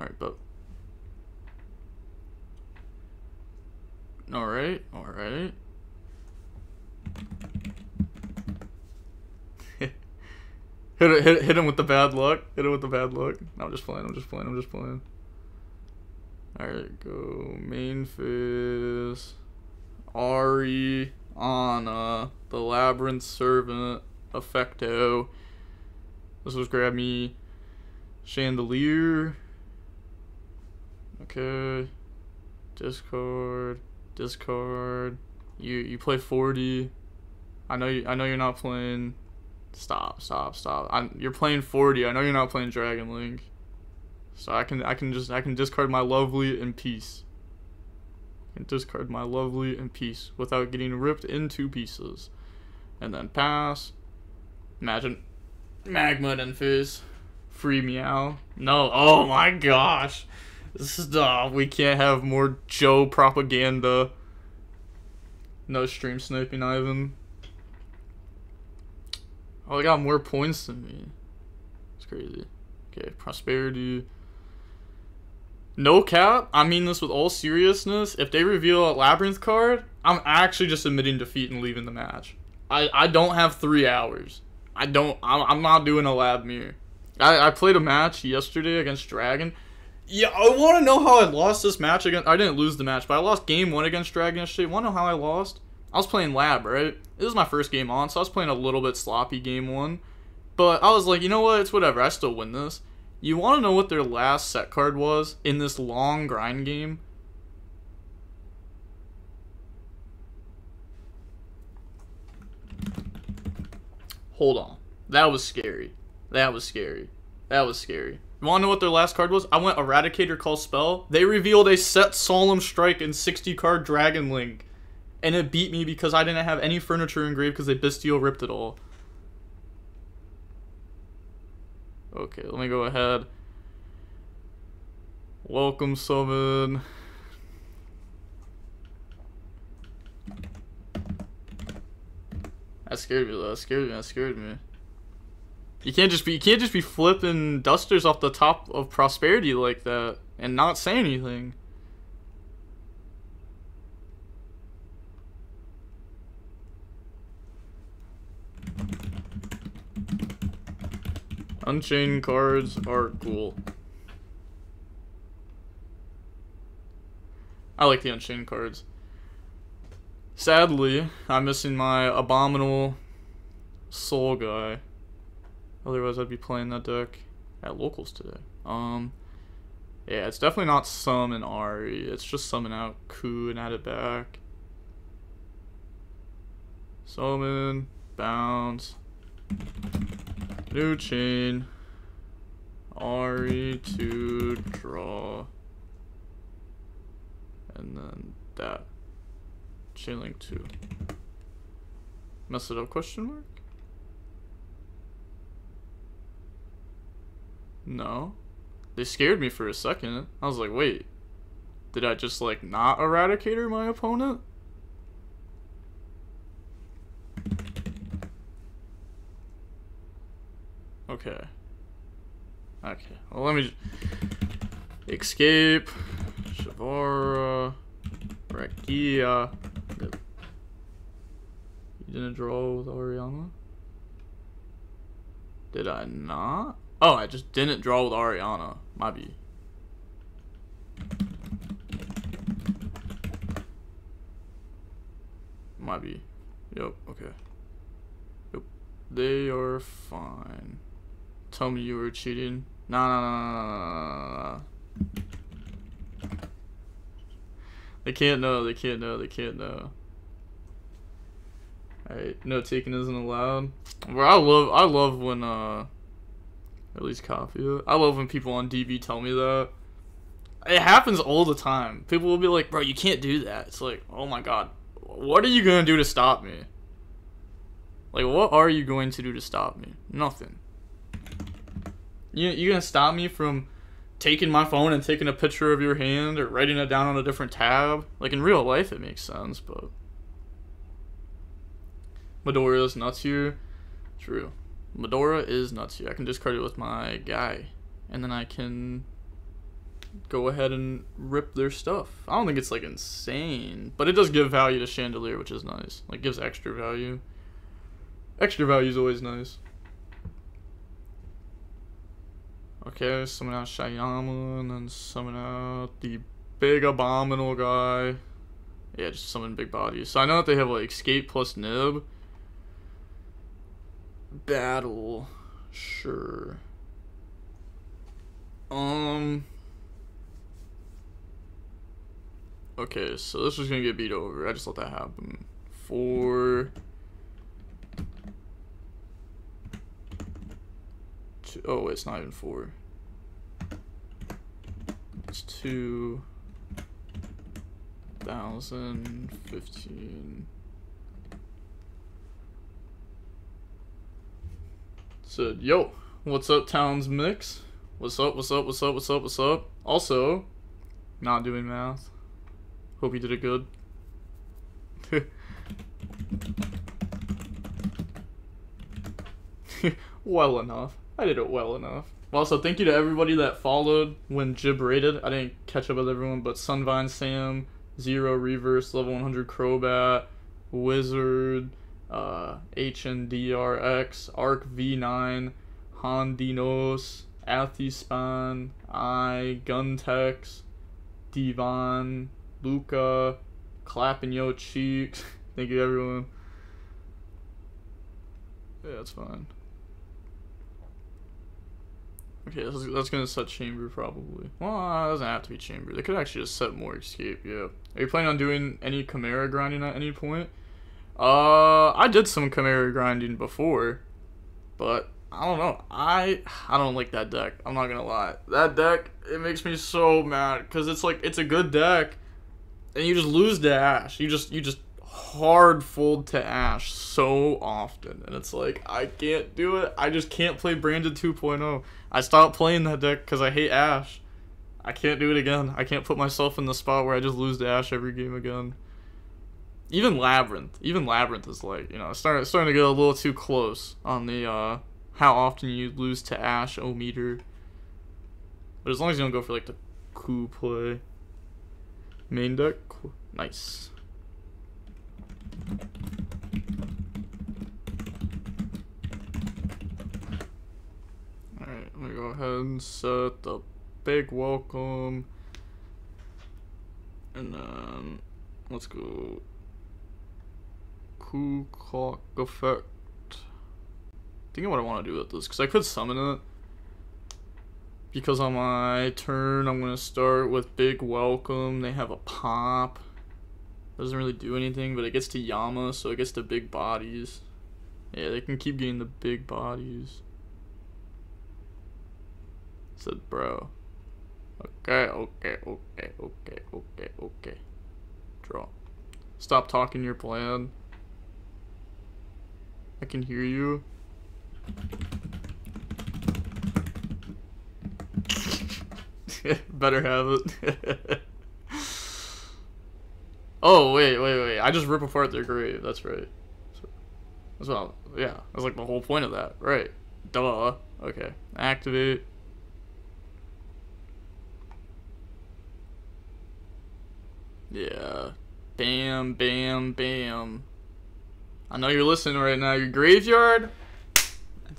Alright, but. Alright, alright. hit, it, hit, hit him with the bad luck. Hit him with the bad luck. No, I'm just playing, I'm just playing, I'm just playing. Alright, go main phase. Ari, Ana, the Labrynth Servant, Effecto. This was grab me Chandelier. Okay. Discard. Discard. You you play 40. I know you I know you're not playing Stop, stop, stop. I'm, you're playing 40. I know you're not playing Dragon Link. So I can I can just I can discard my lovely in peace. And discard my lovely in peace without getting ripped into pieces. And then pass. Imagine Magma and Fizz. Free meow. No. Oh my gosh. Stop. Uh, we can't have more Joe propaganda. No stream sniping, Ivan. Oh, they got more points than me. It's crazy. Okay, prosperity. No cap, I mean this with all seriousness. If they reveal a Labrynth card, I'm actually just admitting defeat and leaving the match. I, I don't have three hours. I don't, I'm, I'm not doing a lab mirror. I, I played a match yesterday against Dragon. Yeah, I want to know how I lost this match against, I didn't lose the match, but I lost game one against Dragon yesterday. Want to know how I lost? I was playing lab, right? This was my first game on, so I was playing a little bit sloppy game one. But I was like, you know what? It's whatever. I still win this. You want to know what their last set card was in this long grind game? Hold on. That was scary. That was scary. That was scary. You want to know what their last card was? I went Eradicator Call Spell. They revealed a set Solemn Strike and 60 card Dragon Link. And it beat me because I didn't have any furniture engraved because they Bystial ripped it all. Okay, let me go ahead. Welcome, summon. That scared me. That scared me. That scared me. You can't just be you can't just be flipping dusters off the top of prosperity like that and not say anything. Unchained cards are cool. I like the Unchained cards. Sadly, I'm missing my Abominable Soul guy. Otherwise, I'd be playing that deck at locals today. Um, yeah, it's definitely not summon Ari. It's just summon out Ku and add it back. Summon, bounce. New chain. Ari to draw. And then that. Chain link 2. Mess it up question mark? No. They scared me for a second. I was like, wait. Did I just like not eradicator my opponent? Okay. Okay. Well, let me escape. Sharvara. Rakia. You didn't draw with Ariana? Did I not? Oh, I just didn't draw with Ariana. Might be. Might be. Yep, okay. Yep. They are fine. Tell me you were cheating. Nah, nah, nah, nah, nah, nah. They can't know, they can't know, they can't know. Alright, no taking isn't allowed. Bro, I love I love when uh at least copy it. I love when people on DB tell me that. It happens all the time. People will be like, bro, you can't do that. It's like, oh my god. What are you gonna do to stop me? Like, what are you going to do to stop me? Nothing. You you gonna stop me from taking my phone and taking a picture of your hand or writing it down on a different tab? Like in real life, it makes sense, but Medora is nuts here. True. Medora is nuts here. I can discard it with my guy, and then I can go ahead and rip their stuff. I don't think it's like insane, but it does give value to Chandelier, which is nice. Like gives extra value. Extra value is always nice. Okay, summon out Shayama, and then summon out the big abominable guy. Yeah, just summon big bodies. So I know that they have like escape plus nib. Battle. Sure. Um. Okay, so this was gonna get beat over. I just let that happen. Four. Two, oh, it's not even four. It's two thousand fifteen. Said, yo, what's up, Towns Mix? What's up, what's up, what's up, what's up, what's up? Also, not doing math. Hope you did it good. well enough. I did it well enough. Also, thank you to everybody that followed when Jib rated. I didn't catch up with everyone, but Sunvine Sam, Zero Reverse, Level 100 Crobat, Wizard, uh, HNDRX, Arc V9, Hondinos, Athyspan, I, Guntex, Devon, Luca, clapping yo cheeks. Thank you everyone. Yeah, that's fine. Okay, that's, that's gonna set chamber probably. Well, it doesn't have to be chamber. They could actually just set more escape. Yeah. Are you planning on doing any Chimera grinding at any point? Uh, I did some Chimera grinding before, but I don't know. I I don't like that deck. I'm not gonna lie. That deck it makes me so mad because it's like it's a good deck, and you just lose to Ash. You just you just hard fold to Ash so often, and it's like I can't do it. I just can't play Branded 2.0. I stopped playing that deck because I hate Ash. I can't do it again. I can't put myself in the spot where I just lose to Ash every game again. Even Labrynth, even Labrynth is like you know starting starting to get a little too close on the uh how often you lose to Ash O meter. But as long as you don't go for like the coup play. Main deck, nice. Alright, I'm gonna go ahead and set the big welcome. And then let's go Cooclock effect thinking what I want to do with this, because I could summon it. Because on my turn, I'm going to start with Big Welcome. They have a pop. Doesn't really do anything, but it gets to Yama, so it gets to big bodies. Yeah, they can keep getting the big bodies. Said, bro. Okay, okay, okay, okay, okay, okay. Draw. Stop talking your plan. I can hear you. Better have it. oh, wait, wait, wait. I just rip apart their grave. That's right. That's well, yeah. That's like the whole point of that. Right. Duh. Okay. Activate. Yeah. Bam, bam, bam. I know you're listening right now. Your graveyard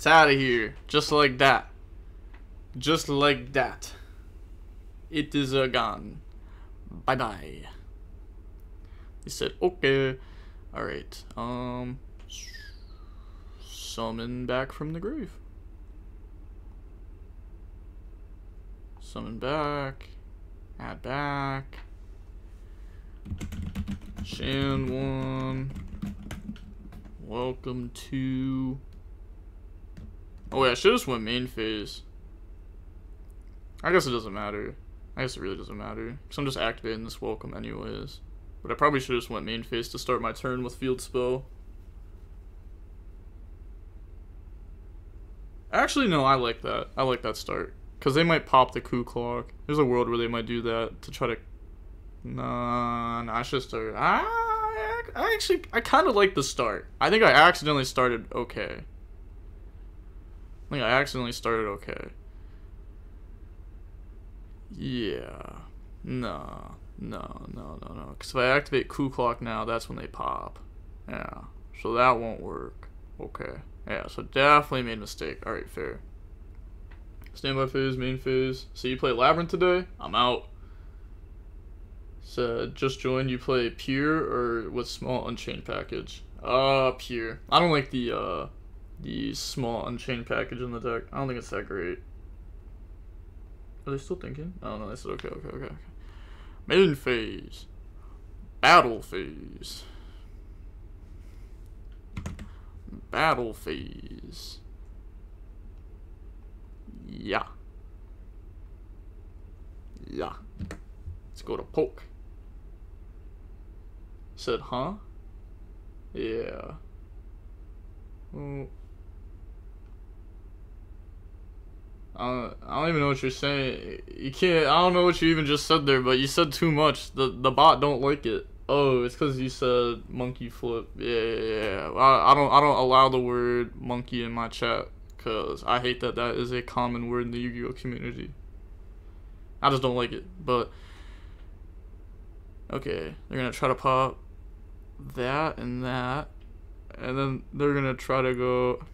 it's out of here. Just like that. Just like that. It is uh, gone. Bye bye. He said, okay. Alright. Um. Summon back from the grave. Summon back. Add back. Shan one. Welcome to Oh wait, I should just went main phase. I guess it doesn't matter. I guess it really doesn't matter. Because I'm just activating this welcome anyways. But I probably should just went main phase to start my turn with field spell. Actually, no, I like that. I like that start. Because they might pop the Cooclock. There's a world where they might do that to try to... Nah, nah, I should start... Ah, I actually... I kind of like the start. I think I accidentally started okay. I think I accidentally started okay. Yeah. No. No, no, no, no. Because if I activate Cooclock now, that's when they pop. Yeah. So that won't work. Okay. Yeah, so definitely made a mistake. Alright, fair. Standby phase, main phase. So you play Labrynth today? I'm out. So just joined. You play pure or with small unchained package? Uh, pure. I don't like the uh, the small unchained package in the deck. I don't think it's that great. Are they still thinking? Oh no, they said okay, okay, okay, okay. Main phase. Battle phase. Battle phase. Yeah. Yeah. Let's go to poke. Said, huh? Yeah. Well, I don't, I don't even know what you're saying. You can't. I don't know what you even just said there, but you said too much. The the bot don't like it. Oh, it's because you said monkey flip. Yeah, yeah, yeah. I, I don't I don't allow the word monkey in my chat because I hate that that is a common word in the Yu-Gi-Oh community. I just don't like it. But okay, they're gonna try to pop that and that, and then they're gonna try to go.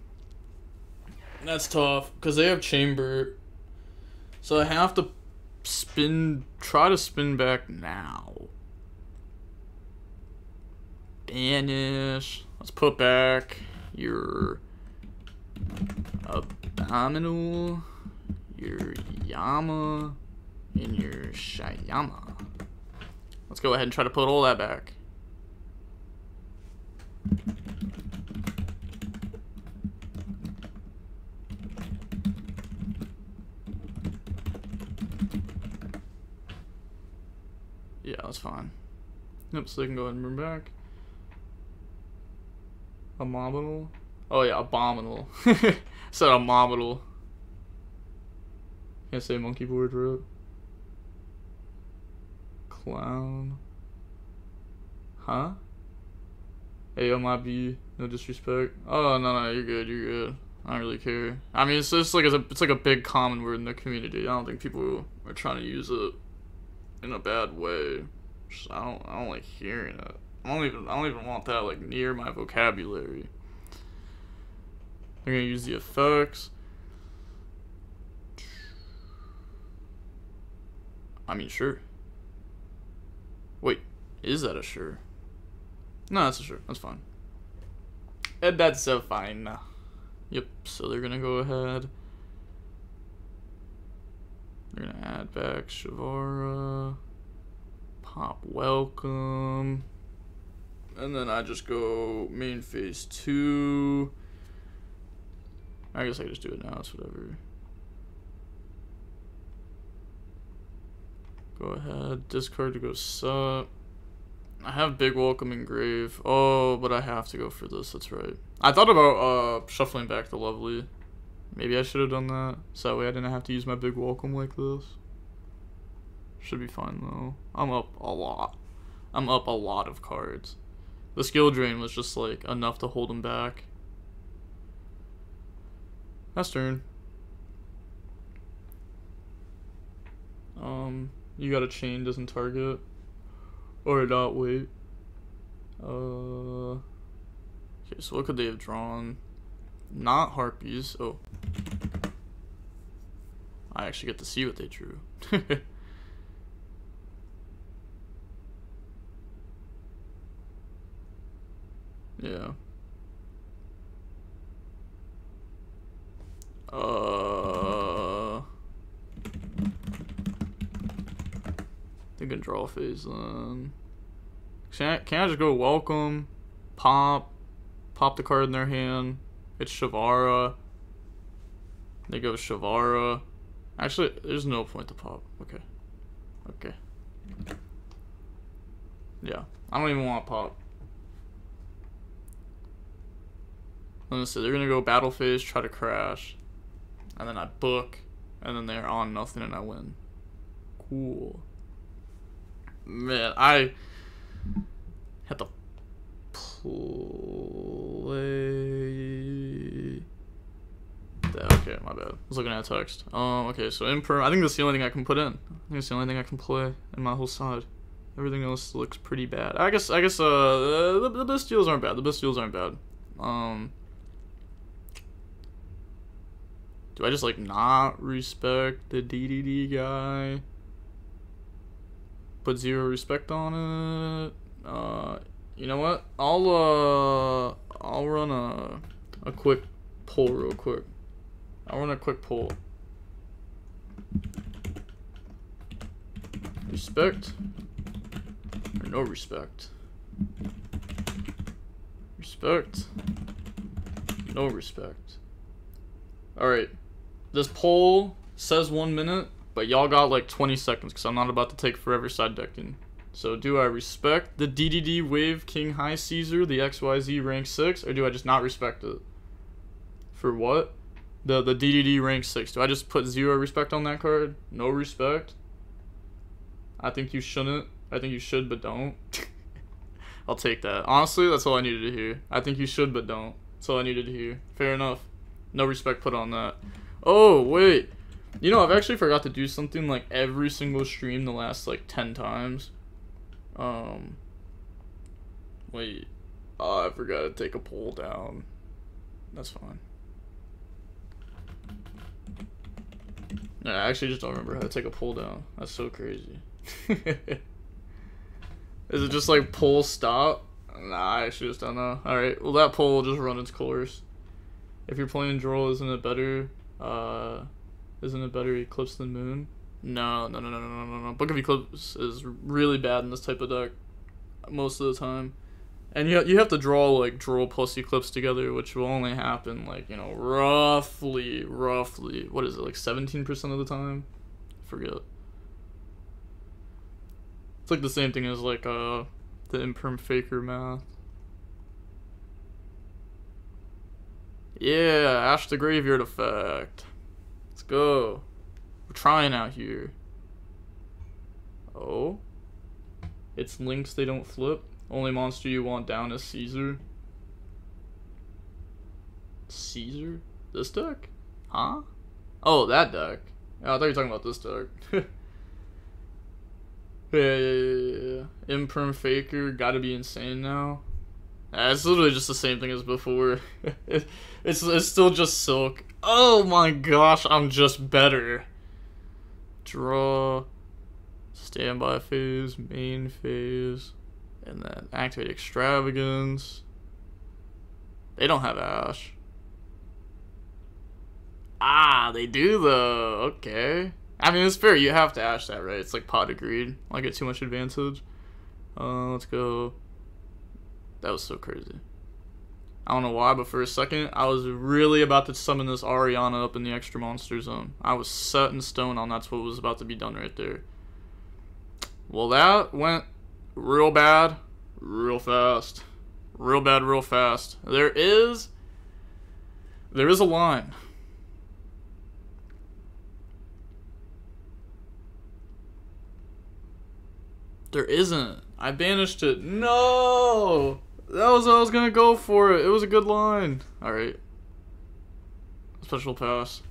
That's tough because they have chamber, so I have to spin. Try to spin back now. Banish. Let's put back your Abominable, your Yama, and your Shayama. Let's go ahead and try to put all that back. Yeah, that's fine. Yep, so they can go ahead and bring back. Abominable. Oh yeah, abominable. Said abominable. Can't say monkey board rope. Clown. Huh? Hey, yo, my B. No disrespect. Oh no, no, you're good. You're good. I don't really care. I mean, it's just like it's, a, it's like a big common word in the community. I don't think people are trying to use it in a bad way. Just, I don't. I don't like hearing it. I don't even. I don't even want that like near my vocabulary. I'm gonna use the effects. I mean, sure. Wait, is that a sure? No, that's sure. That's fine. And that's so fine. Yep, so they're gonna go ahead. They're gonna add back Sharvara. Pop welcome. And then I just go main phase two. I guess I just do it now, it's whatever. Go ahead, discard to go sup. I have Big Welcome Engrave. Oh, but I have to go for this, that's right. I thought about uh, shuffling back the Lovely. Maybe I should have done that, so that way I didn't have to use my Big Welcome like this. Should be fine, though. I'm up a lot. I'm up a lot of cards. The skill drain was just, like, enough to hold him back. That's turn. Um, you got a chain doesn't target. Or not, wait. Uh. Okay, so what could they have drawn? Not harpies. Oh. I actually get to see what they drew. yeah. Uh. Phase then. Um, can I, can I just go welcome, pop, pop the card in their hand? It's Sharvara. They go Sharvara. Actually, there's no point to pop. Okay. Okay. Yeah. I don't even want pop. Let me see. They're gonna go battle phase, try to crash and then I book, and then they're on nothing, and I win. Cool. Man, I had to play. Okay, my bad. I was looking at text. Um, okay, so imperm. I think that's the only thing I can put in. I think it's the only thing I can play in my whole side. Everything else looks pretty bad. I guess. I guess. Uh, the, the best deals aren't bad. The best deals aren't bad. Um. Do I just like not respect the DDD guy? Put zero respect on it. Uh, you know what? I'll uh, I'll run a a quick poll real quick. I'll run a quick poll. Respect or no respect? Respect. No respect. Alright. This poll says one minute, but y'all got like 20 seconds because I'm not about to take forever side decking. So do I respect the DDD Wave King High Caesar, the XYZ rank 6, or do I just not respect it? For what? The the DDD rank 6. Do I just put zero respect on that card? No respect? I think you shouldn't. I think you should, but don't. I'll take that. Honestly, that's all I needed to hear. I think you should, but don't. That's all I needed to hear. Fair enough. No respect put on that. Oh, wait. You know, I've actually forgot to do something like every single stream the last like 10 times. Um. Wait. Oh, I forgot to take a poll down. That's fine. No, I actually just don't remember how to take a pull down. That's so crazy. Is it just like pull stop? Nah, I actually just don't know. Alright, well that pull will just run its course. If you're playing Droll, isn't it better? Uh, isn't it better Eclipse than Moon? No, no, no, no, no, no, no. Book of Eclipse is really bad in this type of deck most of the time. And you, you have to draw like Droll plus Eclipse together, which will only happen like, you know, roughly, roughly, what is it, like 17% of the time? I forget. It's like the same thing as like uh the imperm faker math. Yeah, Ash the Graveyard effect. Go. We're trying out here. Oh. It's links they don't flip. Only monster you want down is Caesar. Caesar? This deck? Huh? Oh, that deck. Oh, I thought you were talking about this deck. yeah, yeah, yeah, yeah. Imperm Faker, gotta be insane now. Yeah, it's literally just the same thing as before. it, it's, it's still just Silk. Oh my gosh, I'm just better. Draw. Standby phase, main phase. And then activate extravagance. They don't have Ash. Ah, they do though. Okay. I mean, it's fair. You have to Ash that, right? It's like pot agreed. I get too much advantage. Uh, let's go. That was so crazy. I don't know why, but for a second, I was really about to summon this Ariana up in the extra monster zone. I was set in stone on that's what was about to be done right there. Well, that went real bad, real fast. Real bad, real fast. There is there is a line. There isn't. I banished it. No! That was I was gonna go for it. It was a good line. Alright. Special pass.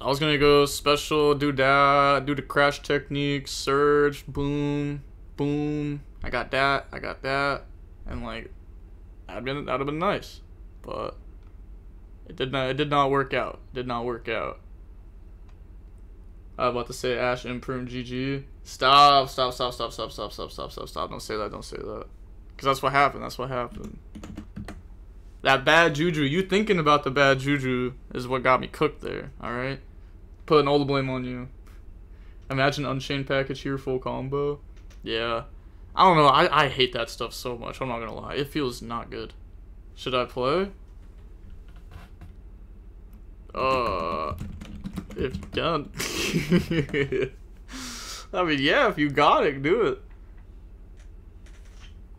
I was gonna go special, do that, do the crash technique, surge, boom, boom. I got that, I got that, and like, that'd been that'd have been nice, but it did not. It did not work out. Did not work out. I was about to say Ash Improve GG. Stop, stop, stop, stop, stop, stop, stop, stop, stop, stop. Don't say that. Don't say that. Cause that's what happened. That's what happened. That bad juju. You thinking about the bad juju is what got me cooked there. All right putting all the blame on you. Imagine Unchained package here, full combo. Yeah. I don't know. I, I hate that stuff so much. I'm not going to lie. It feels not good. Should I play? Uh, if done. I mean, yeah, if you got it, do it.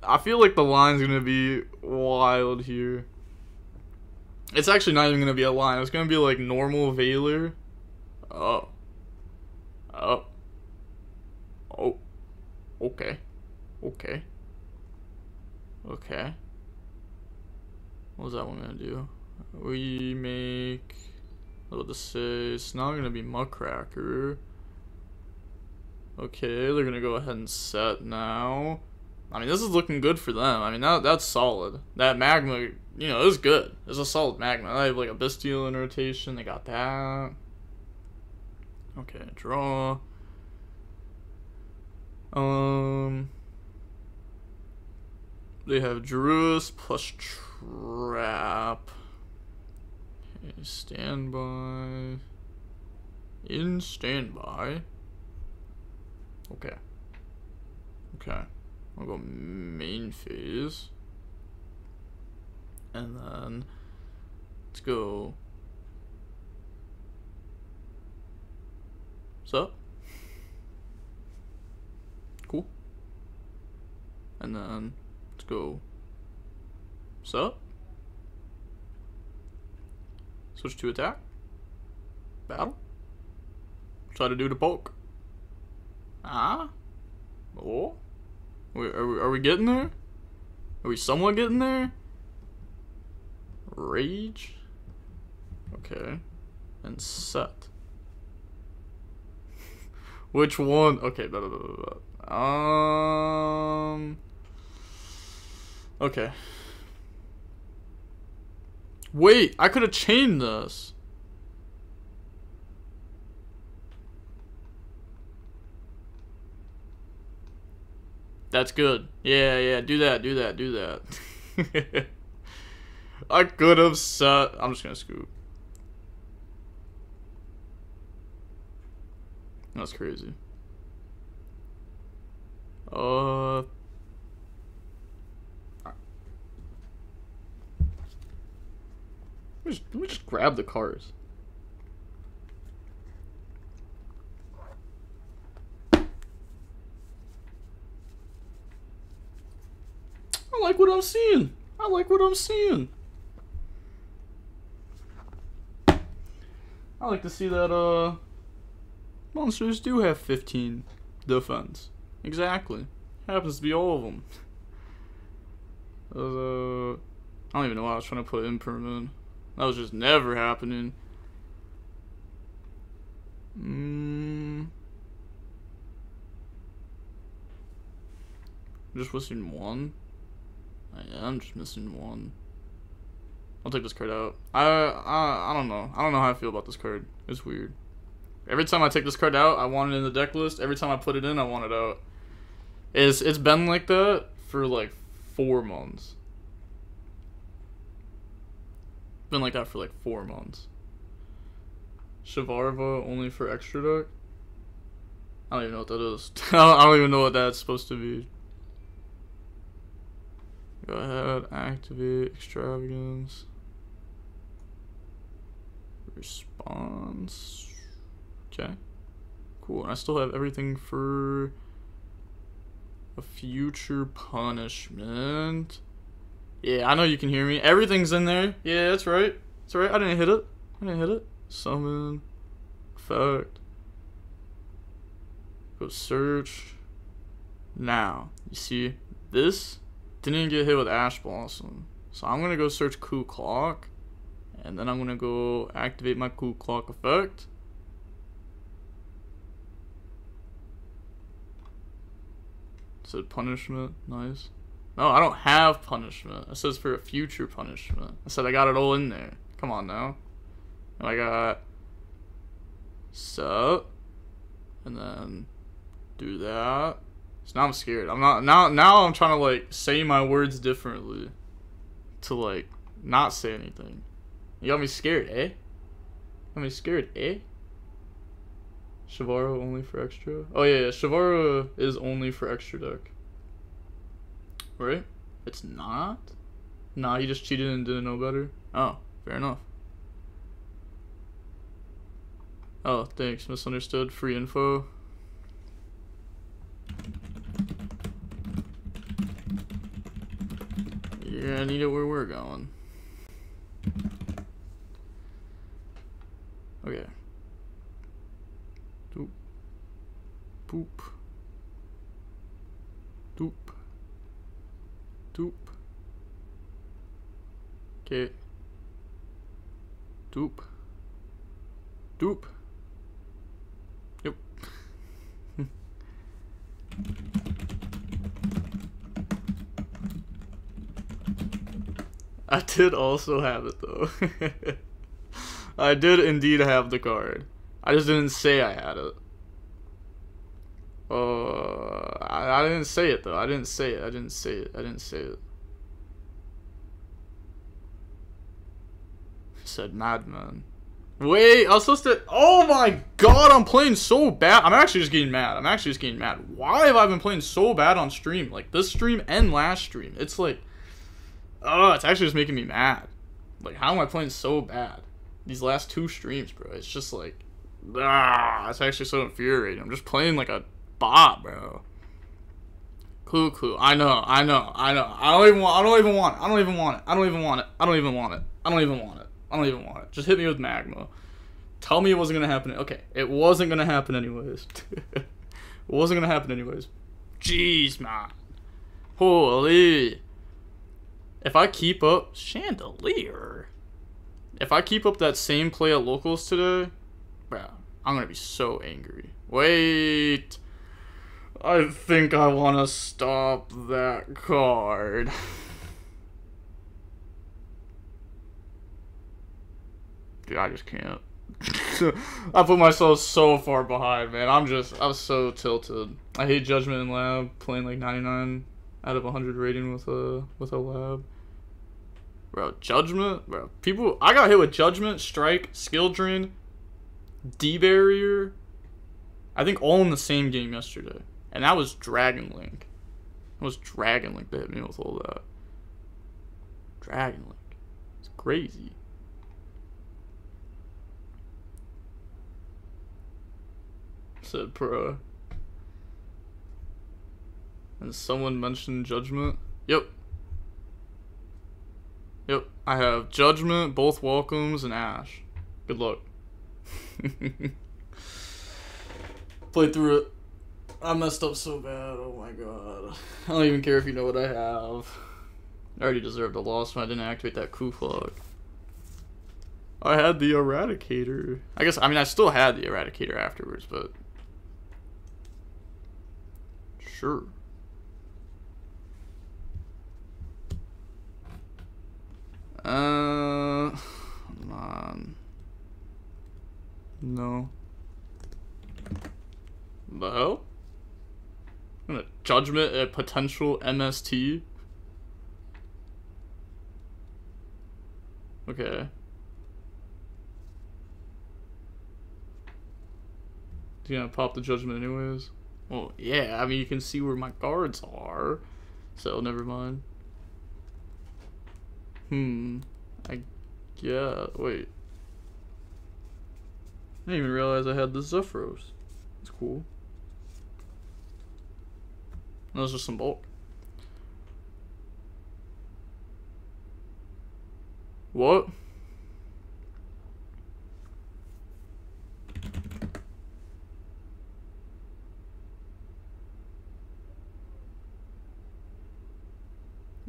I feel like the line's to be wild here. It's actually not even to be a line. It's to be like normal Veiler Oh. Oh. Oh. Okay. Okay. Okay. What was that one gonna do? we make what this say? It's not gonna be Muckraker. Okay, they're gonna go ahead and set now. I mean, this is looking good for them. I mean, that that's solid. That magma, you know, is good. It's a solid magma. They have like a Bystial in rotation. They got that. Okay, draw. Um, they have Druis plus Trap. Okay, standby. In standby. Okay. Okay. I'll go main phase. And then let's go. Up? Cool. And then let's go. Up? Switch to attack. Battle. Try to do the poke. Ah. Oh. Are we, are we getting there? Are we somewhat getting there? Rage? Okay. And set. Which one? Okay, blah, blah, blah, blah. Um. Okay. Wait, I could have chained this. That's good. Yeah, yeah, do that, do that, do that. I could have set. I'm just gonna scoop. That's crazy. Uh. Let me, just, let me just grab the cars. I like what I'm seeing. I like what I'm seeing. I like to see that uh monsters do have 15 defense. Exactly. Happens to be all of them. Uh, I don't even know why I was trying to put impermanent. That was just never happening. Mm. Just missing one. I am just missing one. I'll take this card out. I, I I don't know. I don't know how I feel about this card. It's weird. Every time I take this card out, I want it in the deck list. Every time I put it in, I want it out. It's it's been like that for like four months. Been like that for like four months. Shavarva only for extra deck. I don't even know what that is. I don't even know what that's supposed to be. Go ahead, activate extravagance. Response. Okay. Cool. And I still have everything for a future punishment. Yeah, I know you can hear me. Everything's in there. Yeah, that's right. That's right. I didn't hit it. I didn't hit it. Summon. Effect. Go search. Now, you see this didn't get hit with Ash Blossom. So I'm gonna go search Cooclock. And then I'm gonna go activate my Cooclock effect. Said punishment, nice. No, I don't have punishment. It says for a future punishment. I said I got it all in there. Come on now. And I got so and then do that. So now I'm scared. I'm not now. Now I'm trying to like say my words differently, to like not say anything. You got me scared, eh? Got me scared, eh? Sharvara only for extra. Oh yeah, yeah. Is only for extra deck. Right? It's not. Nah, he just cheated and didn't know better. Oh, fair enough. Oh, thanks. Misunderstood. Free info. Yeah, I need it where we're going. Okay. Doop. Boop. Doop. Doop. Okay. Doop. Doop. Yep. I did also have it though. I did indeed have the card. I just didn't say I had it. Uh, I, I didn't say it though. I didn't say it. I didn't say it. I didn't say it. said Madman. Wait, I was supposed to. Oh my god, I'm playing so bad. I'm actually just getting mad. I'm actually just getting mad. Why have I been playing so bad on stream? Like this stream and last stream. It's like. Oh, it's actually just making me mad. Like, how am I playing so bad? These last two streams, bro. It's just like. Ah, it's actually so infuriating. I'm just playing like a bot, bro. Clue, clue. I know, I know, I know. I don't even want. I don't even want it. I don't even want it. I don't even want it. I don't even want it. I don't even want it. I don't even want it. Just hit me with magma. Tell me it wasn't gonna happen. Okay, it wasn't gonna happen anyways. it wasn't gonna happen anyways. Jeez, man. Holy. If I keep up chandelier. If I keep up that same play at locals today, bro, I'm gonna be so angry. Wait. I think I want to stop that card. Dude, I just can't. I put myself so far behind, man. I'm just, I'm so tilted. I hate Judgment in Lab, playing like 99 out of 100 rating with a, with a lab. Bro, Judgment, bro. People, I got hit with Judgment, Strike, Skill Drain, D-Barrier. I think all in the same game yesterday. And that was Dragon Link. It was Dragon Link that hit me with all that. Dragon Link. It's crazy. Said pro. And someone mentioned Judgment. Yep. Yep. I have Judgment, both Welcomes, and Ash. Good luck. Play through it. I messed up so bad. Oh my god. I don't even care if you know what I have. I already deserved a loss when I didn't activate that Cooclock. I had the Eradicator. I guess, I mean, I still had the Eradicator afterwards, but... Sure. Uh... On. No. The gonna judgment a potential MST. Okay. Do You gonna pop the judgment anyways? Well, yeah, I mean you can see where my guards are. So never mind. Hmm. I yeah, wait. I didn't even realize I had the Zephyros. It's cool. Those are some bulk. What?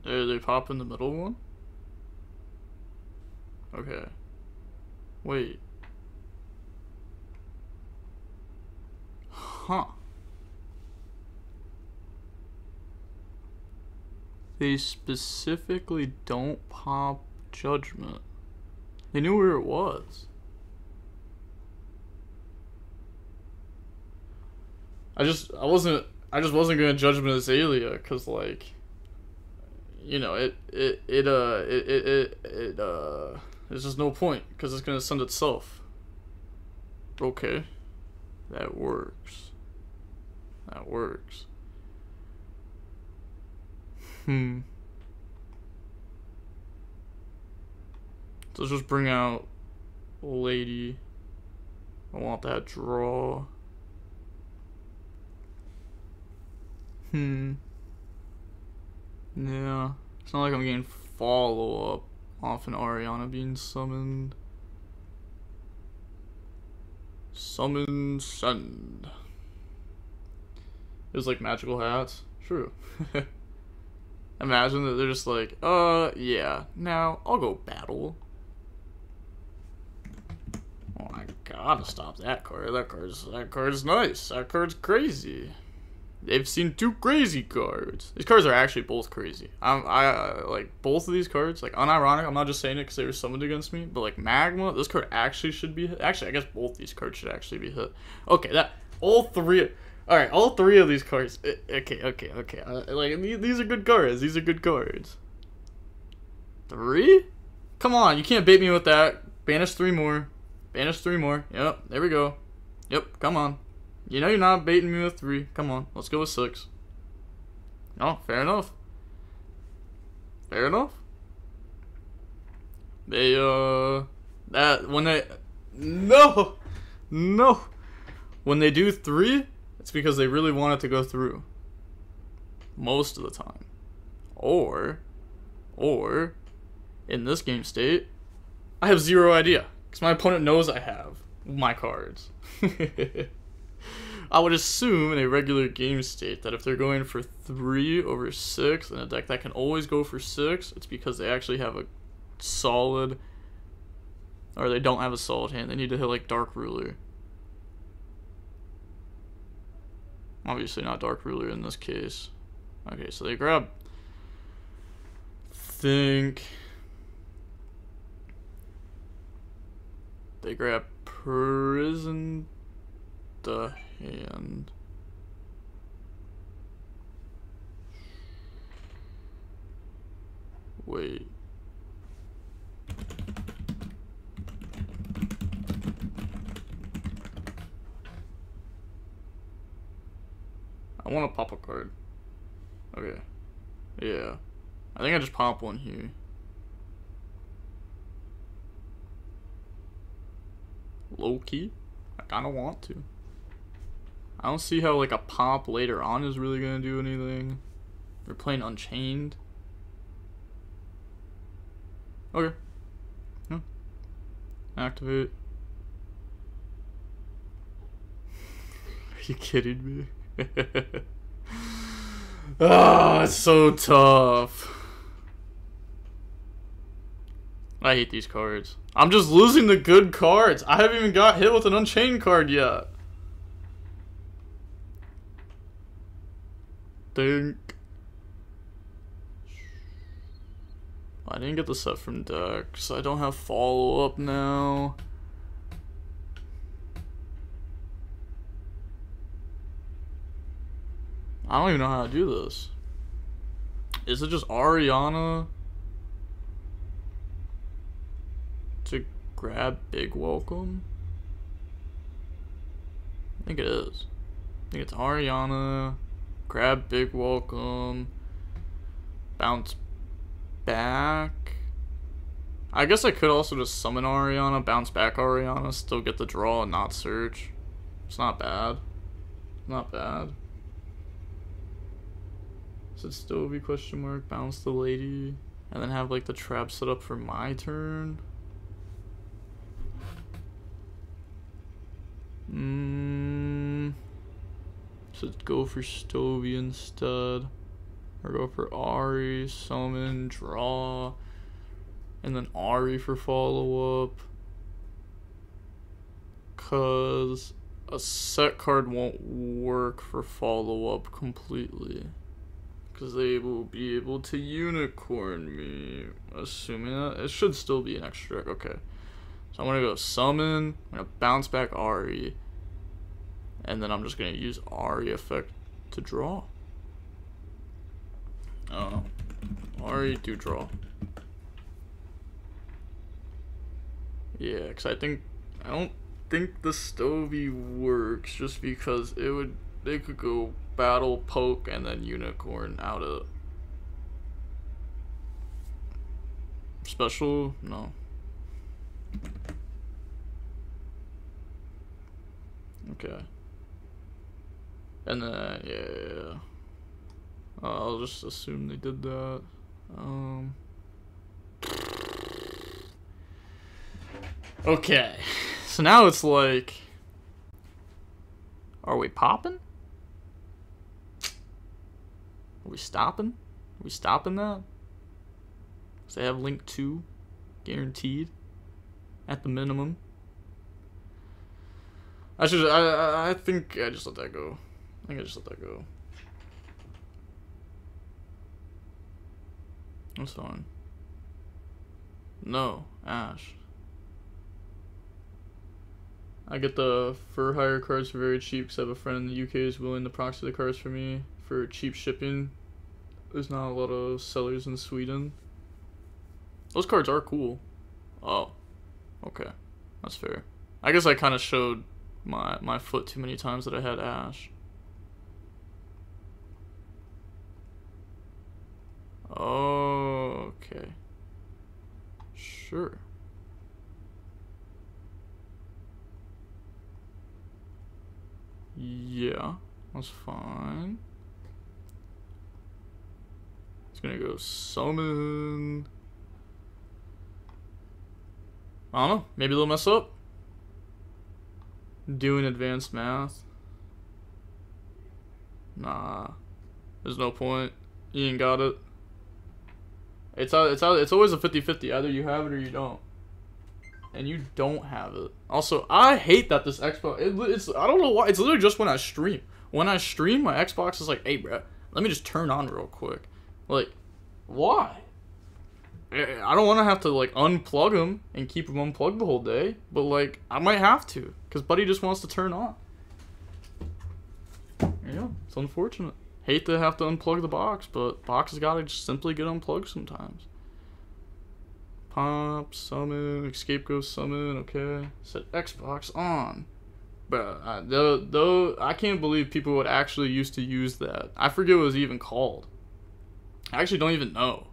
Did they pop in the middle one? Okay. Wait. Huh. They specifically don't pop Judgment. They knew where it was. I just, I wasn't, I just wasn't gonna Judgment Azalea, cause like, you know, it, it, it, uh, it, it, it, it uh, there's just no point, cause it's gonna send itself. Okay. That works. That works. Hmm. Let's just bring out Lady. I want that draw. Hmm. Yeah. It's not like I'm getting follow up off an Ariana being summoned. Summon send. It was like magical hats. True. Imagine that they're just like, uh, yeah, now I'll go battle. Oh, I gotta stop that card. That card's that card's nice. That card's crazy. They've seen two crazy cards. These cards are actually both crazy. I'm, I uh, like both of these cards. Like unironic. I'm not just saying it because they were summoned against me. But like magma, this card actually should be hit. Actually, I guess both these cards should actually be hit. Okay, that all three. All right, all three of these cards. eh, Okay, okay, okay. Uh, like these, these are good cards. These are good cards. Three? Come on, you can't bait me with that. Banish three more. Banish three more. Yep, there we go. Yep, come on. You know you're not baiting me with three. Come on, let's go with six. Oh, fair enough. Fair enough. They, uh, that, when they, no, no. When they do three, it's because they really want it to go through. Most of the time. Or, or, in this game state, I have zero idea. Because my opponent knows I have my cards. I would assume in a regular game state that if they're going for three over six in a deck that can always go for six, it's because they actually have a solid, or they don't have a solid hand. They need to hit like Dark Ruler. Obviously not Dark Ruler in this case. Okay, so they grab. Think. They grab prison the hand. Wait. I want to pop a card. Okay. Yeah. I think I just pop one here. Low key. I kind of want to. I don't see how like a pop later on is really gonna do anything. We're playing Unchained. Okay. Yeah. Activate. Are you kidding me? Ah, it's so tough. I hate these cards. I'm just losing the good cards. I haven't even got hit with an Unchained card yet. Think. I didn't get the set from so I don't have follow up now. I don't even know how to do this. Is it just Arianna to grab Big Welcome? I think it is. I think it's Arianna, grab Big Welcome, bounce back. I guess I could also just summon Arianna, bounce back Arianna, still get the draw and not search. It's not bad. Not bad. Should still be question mark, bounce the lady, and then have like the trap set up for my turn. Mm, go for Stovie instead. Or go for Ari, summon, draw, and then Ari for follow up. Cause a set card won't work for follow up completely. Because they will be able to unicorn me. Assuming that. It should still be an extra. Okay. So I'm going to go summon. I'm going to bounce back Ari. And then I'm just going to use Ari effect to draw. Uh, oh. Ari do draw. Yeah, because I think. I don't think the Stovie works just because it would. They could go battle, poke, and then unicorn out of special. No. Okay. And then yeah, I'll just assume they did that. Um. Okay, so now it's like, are we popping? Are we stopping? Are we stopping that? Because they have link 2 guaranteed at the minimum. I should. I. I think I just let that go. I think I just let that go. That's fine. No, Ash. I get the fur hire cards for very cheap because I have a friend in the UK who's willing to proxy the cards for me for cheap shipping. There's not a lot of sellers in Sweden. Those cards are cool. Oh, okay, that's fair. I guess I kind of showed my my foot too many times that I had Ash. Okay. Sure. Yeah, that's fine. It's gonna go summon. I don't know. Maybe they'll mess up. Doing advanced math. Nah. There's no point. You ain't got it. It's it's it's always a 50-50. Either you have it or you don't. And you don't have it. Also, I hate that this Xbox. It, it's I don't know why. It's literally just when I stream. When I stream, my Xbox is like, "Hey, bro, let me just turn on real quick." Like, why? I don't want to have to like unplug them and keep them unplugged the whole day, but like I might have to because Buddy just wants to turn on. Yeah, it's unfortunate. Hate to have to unplug the box, but box has got to just simply get unplugged sometimes. Pop, summon, escape goes summon, okay. Set Xbox on. But uh, though, though I can't believe people would actually used to use that. I forget what it was even called. I actually don't even know.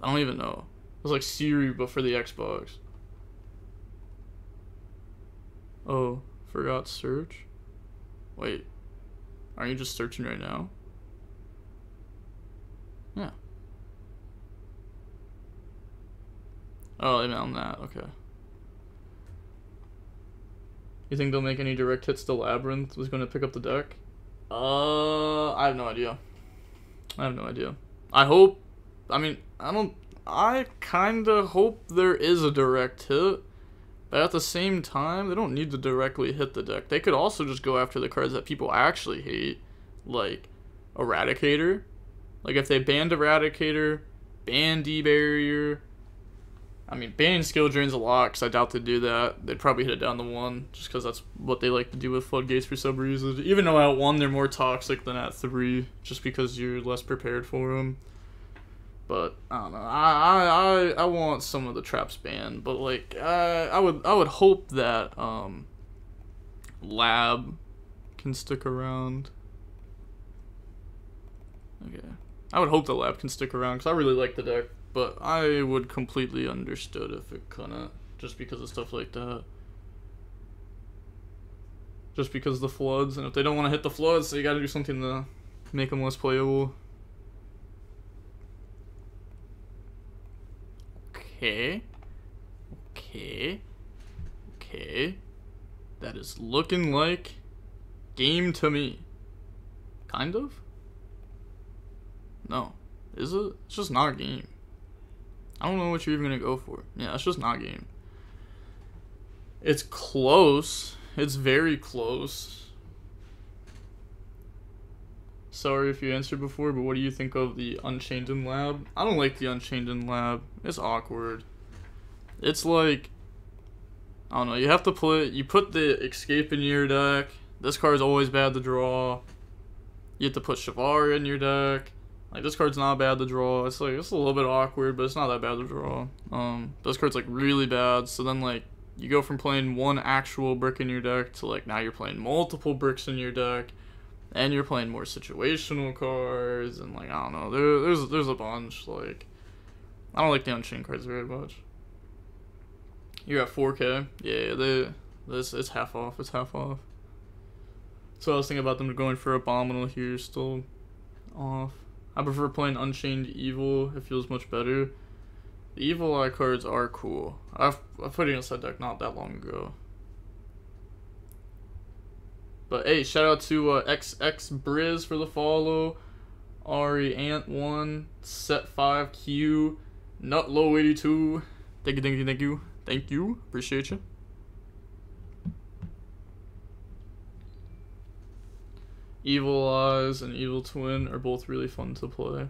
I don't even know. It was like Siri, but for the Xbox. Oh, forgot search? Wait. Are you just searching right now? Yeah. Oh, they on that. Okay. You think they'll make any direct hits to Labrynth? Was going to pick up the deck? Uh, I have no idea. I have no idea. I hope. I mean, I don't. I kind of hope there is a direct hit. But at the same time, they don't need to directly hit the deck. They could also just go after the cards that people actually hate, like Eradicator. Like if they banned Eradicator, ban D-Barrier. I mean, banning skill drains a lot because I doubt they'd do that. They'd probably hit it down to one just because that's what they like to do with floodgates for some reason. Even though at one they're more toxic than at three, just because you're less prepared for them. But I don't know. I I I, want some of the traps banned, but like I I would I would hope that um lab can stick around. Okay. I would hope the lab can stick around because I really like the deck, but I would completely understood if it couldn't, just because of stuff like that. Just because the floods, and if they don't want to hit the floods, so you got to do something to make them less playable. Okay. Okay. Okay. That is looking like game to me. Kind of? No. Is it? It's just not a game. I don't know what you're even gonna go for. Yeah, it's just not a game. It's close. It's very close. Sorry if you answered before, but what do you think of the Unchained in Lab? I don't like the Unchained in Lab. It's awkward. It's like I don't know. You have to put you put the Escape in your deck. This card is always bad to draw. You have to put Shavar in your deck. Like this card's not bad to draw. It's like it's a little bit awkward, but it's not that bad to draw. Um, this card's like really bad. So then like you go from playing one actual brick in your deck to like now you're playing multiple bricks in your deck and you're playing more situational cards and like I don't know. There, there's there's a bunch like I don't like the Unchained cards very much. You're at 4K. Yeah, they this it's half off. It's half off. So I was thinking about them going for Abominable here, still off. I prefer playing Unchained Evil. It feels much better. The Evil Eye cards are cool. I've I put it against that deck not that long ago. But hey, shout out to uh, XX Briz for the follow. Ari Ant one Set five Q Nut Low eighty two. Thank you, thank you, thank you, thank you. Appreciate you. Evil Eyes and Evil Twin are both really fun to play.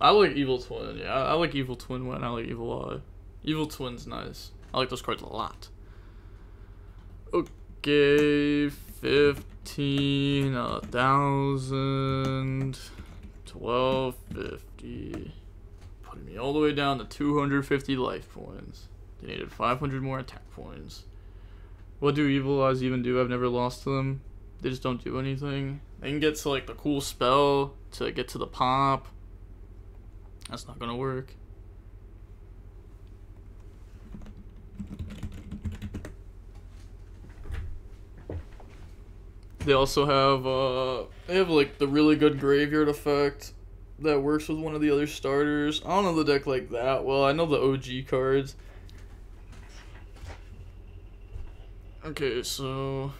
I like Evil Twin, yeah. I like Evil Twin when I like Evil Eye. Evil Twin's nice. I like those cards a lot. Okay, 15, a thousand, twelve fifty. Putting me all the way down to 250 life points. They needed 500 more attack points. What do Evil Eyes even do? I've never lost to them. They just don't do anything. They can get to like the cool spell to get to the pop. That's not gonna work. They also have uh they have like the really good graveyard effect that works with one of the other starters. I don't know the deck like that well. I know the OG cards. Okay, so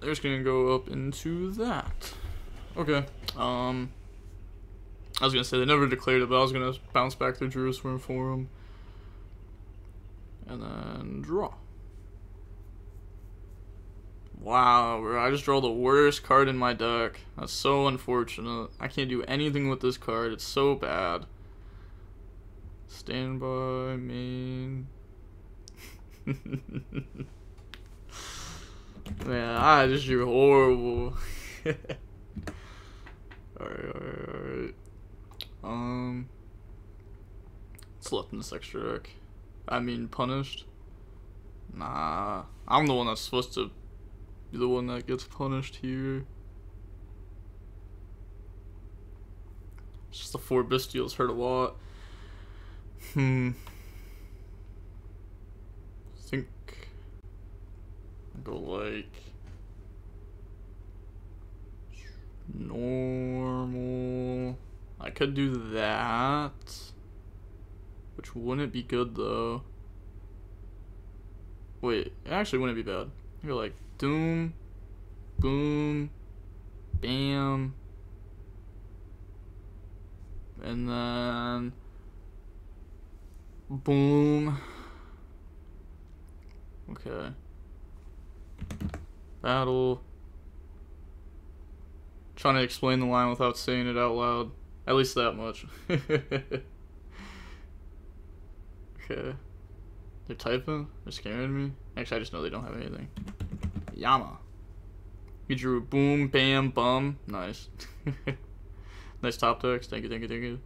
they're just gonna go up into that. Okay. Um I was gonna say they never declared it, but I was gonna bounce back to Jerusalem for them. And then draw. Wow, bro, I just draw the worst card in my deck. That's so unfortunate. I can't do anything with this card. It's so bad. Standby, main. Man, I just drew horrible. alright, alright, alright. Um. What's left in this extra deck? I mean, punished? Nah. I'm the one that's supposed to be the one that gets punished here. It's just the four Bystials hurt a lot. Hmm. Think go like normal. I could do that, which wouldn't be good though. Wait, actually wouldn't be bad. You're like doom, boom, bam, and then boom. Okay. Battle. Trying to explain the line without saying it out loud. At least that much. okay. They're typing? They're scaring me? Actually, I just know they don't have anything. Yama. You drew boom, bam, bum. Nice. nice top decks. Thank you, thank you, thank you.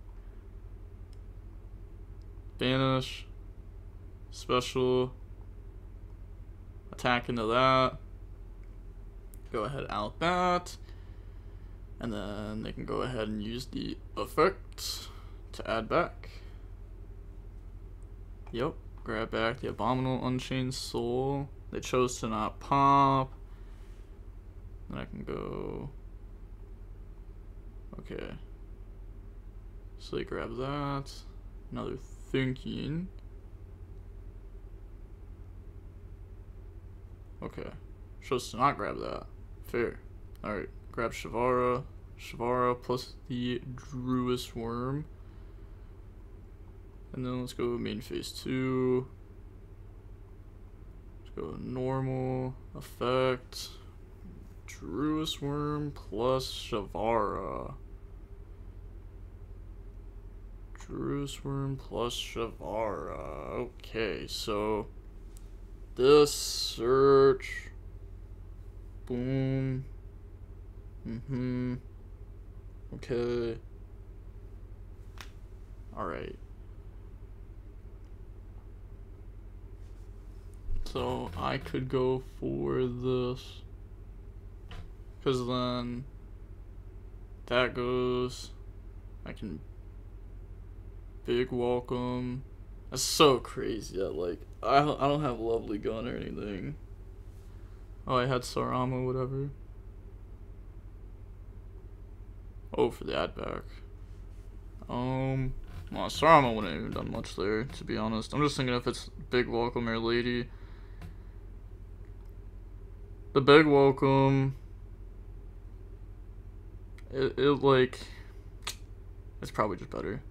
Banish. Special. Attack into that. Go ahead out that. And then they can go ahead and use the effect to add back. Yep, grab back the Abominable Unchained Soul. They chose to not pop. Then I can go... Okay. So they grab that. Another thinking. Okay. Chose to not grab that. Fair. Alright. Grab Sharvara. Sharvara plus the Druiswurm. And then let's go main phase 2. Let's go normal. Effect. Druiswurm plus Sharvara. Druis Worm plus Sharvara. Okay, so this search. Boom. Mm-hmm. Okay. Alright. So I could go for this. Because then that goes. I can big welcome. That's so crazy. That like I I don't have lovely gun or anything. Oh, I had Sarama, whatever. Oh, for the ad back. Um, well, Sarama wouldn't even done much there, to be honest. I'm just thinking if it's Big Welcome or Lady the big welcome. It, it like it's probably just better.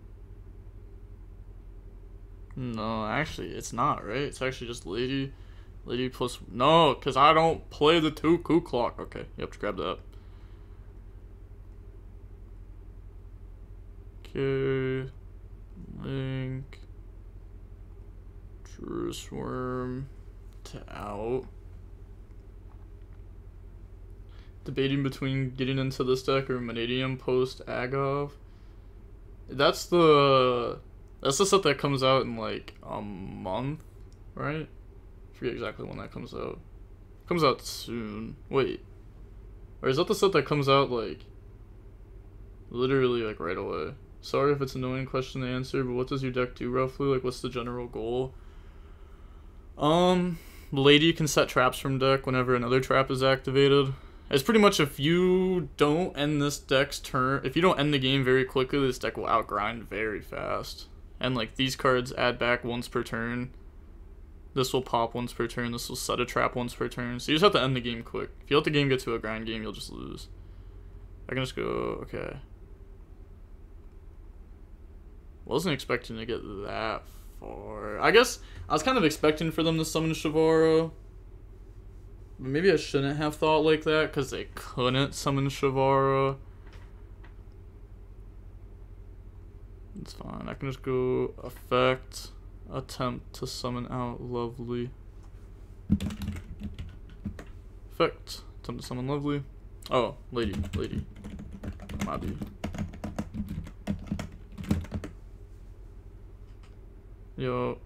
No, actually, it's not right. It's actually just lady, lady plus no, cause I don't play the two Cooclock. Okay, you have to grab that. Okay, link, true swarm to out. Debating between getting into this deck or Mannadium post Agov. That's the that's the set that comes out in like a month, right? I forget exactly when that comes out. Comes out soon. Wait. Or is that the set that comes out like literally like right away? Sorry if it's an annoying question to answer, but what does your deck do roughly? Like what's the general goal? Um Lady can set traps from deck whenever another trap is activated. It's pretty much if you don't end this deck's turn, if you don't end the game very quickly, this deck will outgrind very fast. And like these cards add back once per turn. This will pop once per turn. This will set a trap once per turn. So you just have to end the game quick. If you let the game get to a grind game, you'll just lose. I can just go, okay. Wasn't expecting to get that far. I guess I was kind of expecting for them to summon Sharvara. Maybe I shouldn't have thought like that because they couldn't summon Sharvara. It's fine. I can just go effect, attempt to summon out lovely. Effect, attempt to summon lovely. Oh, lady, lady. Mabi. Yo.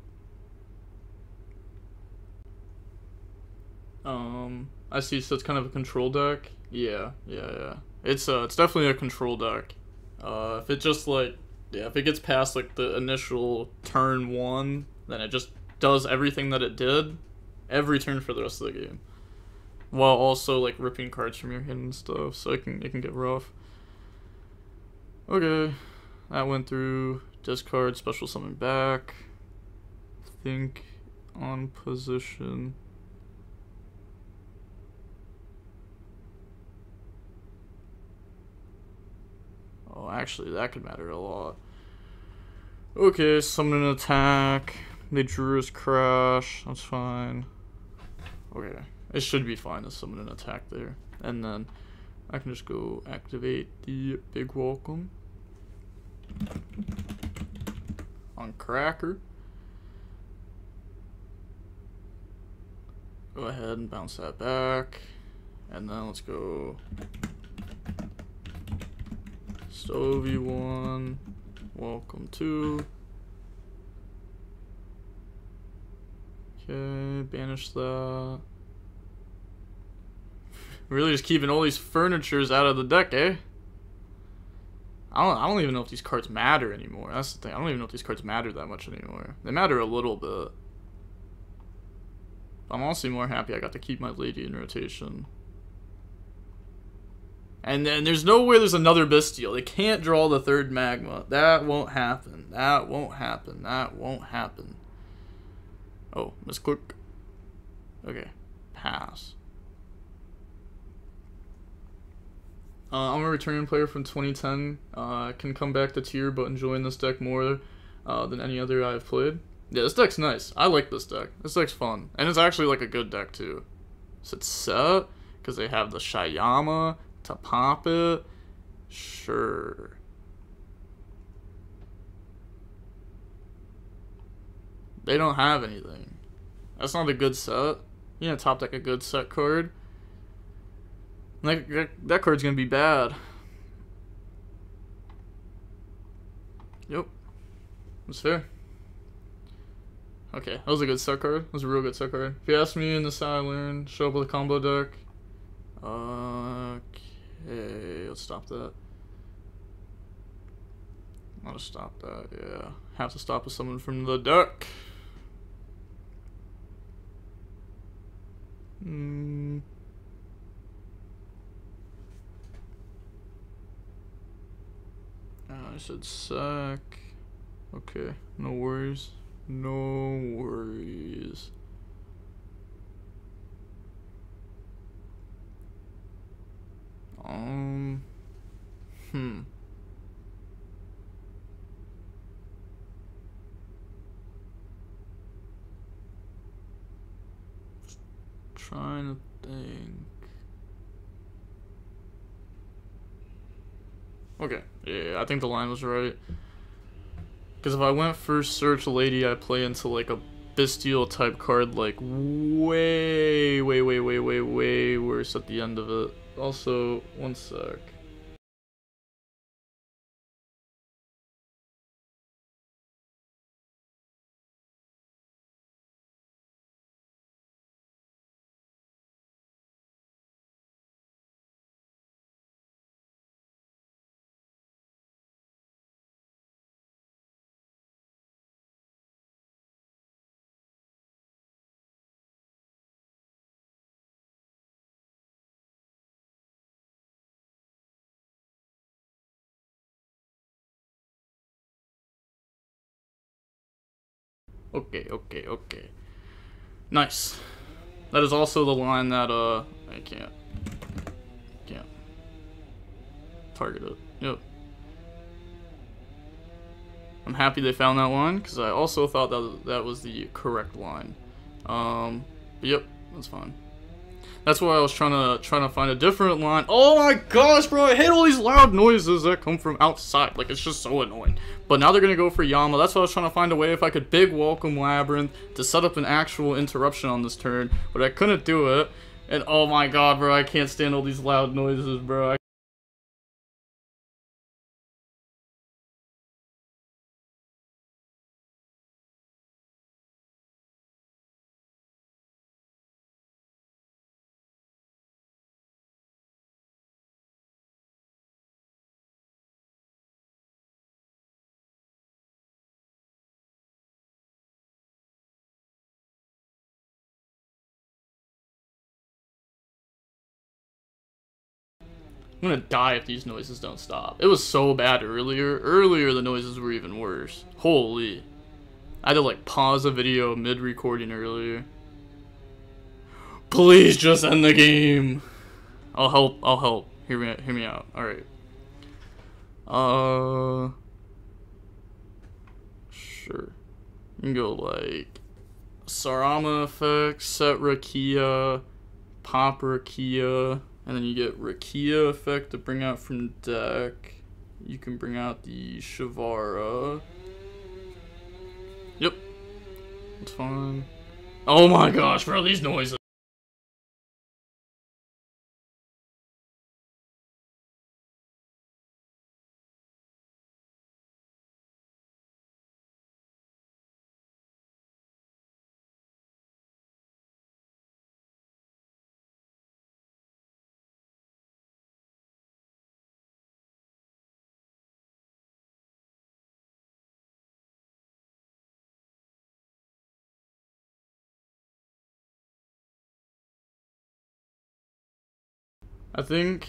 Um, I see. So it's kind of a control deck. Yeah, yeah, yeah. It's uh, it's definitely a control deck. Uh, if it just like, yeah, if it gets past like the initial turn one, then it just does everything that it did, every turn for the rest of the game, while also like ripping cards from your hand and stuff. So it can it can get rough. Okay, that went through. Discard, special summon back. Think on position. Actually, that could matter a lot. Okay, summon an attack. They drew his crash. That's fine. Okay, it should be fine to summon an attack there. And then I can just go activate the big welcome on Cracker. Go ahead and bounce that back. And then let's go Stovie one. Welcome to. Okay, banish that. really just keeping all these furnitures out of the deck, eh? I don't, I don't even know if these cards matter anymore. That's the thing. I don't even know if these cards matter that much anymore. They matter a little bit. I'm honestly more happy I got to keep my lady in rotation. And then there's no way there's another Bystial. They can't draw the third Magma. That won't happen. That won't happen. That won't happen. Oh, misclick. Okay. Pass. Uh, I'm a returning player from 2010. Uh, can come back to tier, but enjoying this deck more uh, than any other I've played. Yeah, this deck's nice. I like this deck. This deck's fun. And it's actually like a good deck, too. So it's set, because they have the Shayama, to pop it? Sure. They don't have anything. That's not a good set. You know, top deck a good set card. That, that card's gonna be bad. Yep. That's fair. Okay, that was a good set card. That was a real good set card. If you ask me in the side, I show up with a combo deck. Okay. Okay, let's stop that. I'll just stop that, yeah. Have to stop someone from the deck. Hmm. I said sack. Okay, no worries. No worries. Um. Hmm. trying to think. Okay. Yeah, I think the line was right. Because if I went first search lady, I play into like a Bystial type card like way, way, way, way, way, way worse at the end of it. Also, one sec. Okay, okay, okay. Nice. That is also the line that, uh, I can't. Can't. Target it. Yep. I'm happy they found that line, because I also thought that that was the correct line. Um, yep, that's fine. That's why I was trying to trying to find a different line. Oh my gosh, bro! I hate all these loud noises that come from outside. Like it's just so annoying. But now they're gonna go for Yama. That's why I was trying to find a way if I could big welcome Labrynth to set up an actual interruption on this turn, but I couldn't do it. And oh my god, bro! I can't stand all these loud noises, bro. I I'm gonna die if these noises don't stop. It was so bad earlier. Earlier, the noises were even worse. Holy. I had to, like, pause a video mid-recording earlier. Please just end the game. I'll help. I'll help. Hear me, hear me out. Alright. Uh... Sure. You can go, like... Sarama effect, set Rakia, pop Rakia... And then you get Rakia effect to bring out from deck. You can bring out the Sharvara. Yep. That's fine. Oh my gosh, bro, these noises. I think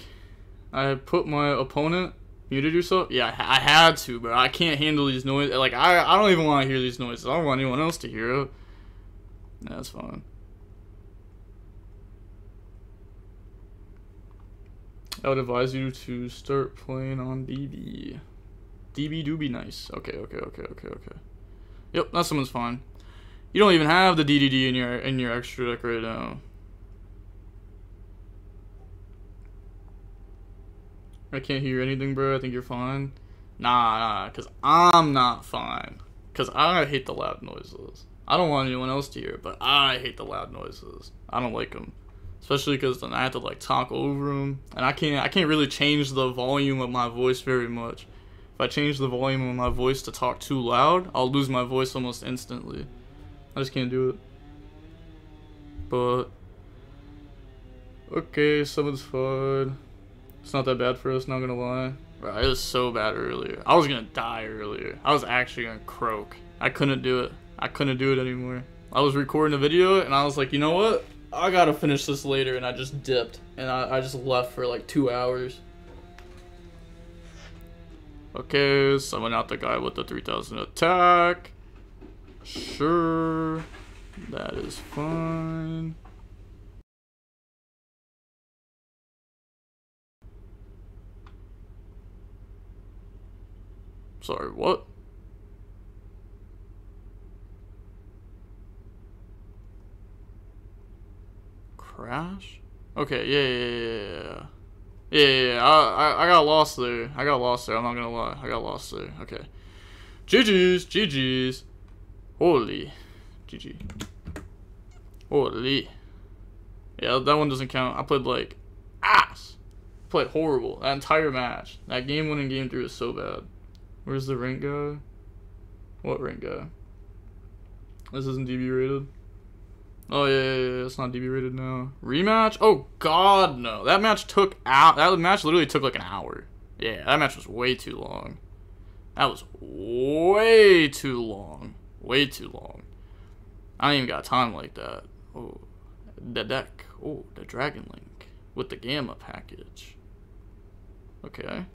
I put my opponent muted yourself. Yeah, I had to, but I can't handle these noises. Like I, I don't even want to hear these noises. I don't want anyone else to hear it. That's fine. I would advise you to start playing on DB. DB do be nice. Okay, okay, okay, okay, okay. Yep, that someone's fine. You don't even have the DDD in your in your extra deck right now. I can't hear anything, bro. I think you're fine. Nah, nah, because I'm not fine. Because I hate the loud noises. I don't want anyone else to hear it, but I hate the loud noises. I don't like them. Especially because then I have to, like, talk over them. And I can't, I can't really change the volume of my voice very much. If I change the volume of my voice to talk too loud, I'll lose my voice almost instantly. I just can't do it. But... Okay, someone's fine. It's not that bad for us, not gonna lie. Bro, it was so bad earlier. I was gonna die earlier. I was actually gonna croak. I couldn't do it. I couldn't do it anymore. I was recording a video and I was like, you know what? I gotta finish this later and I just dipped. And I, I just left for like two hours. Okay, summon out the guy with the 3000 attack. Sure. That is fine. Sorry, what? Crash? Okay, yeah, yeah, yeah, yeah. Yeah, yeah, yeah. I, I, I got lost there. I got lost there. I'm not gonna lie. I got lost there. Okay. GG's, GG's. Holy. GG. Holy. Yeah, that one doesn't count. I played like ass. played horrible that entire match. That game winning game three was so bad. Where's the rank guy? What rank guy? This isn't DB rated. Oh yeah, yeah, yeah, it's not DB rated now. Rematch? Oh god, no. That match took out. That match literally took like an hour. Yeah, that match was way too long. That was way too long. Way too long. I don't even got time like that. Oh, the deck. Oh, the Dragon Link with the Gamma package. Okay.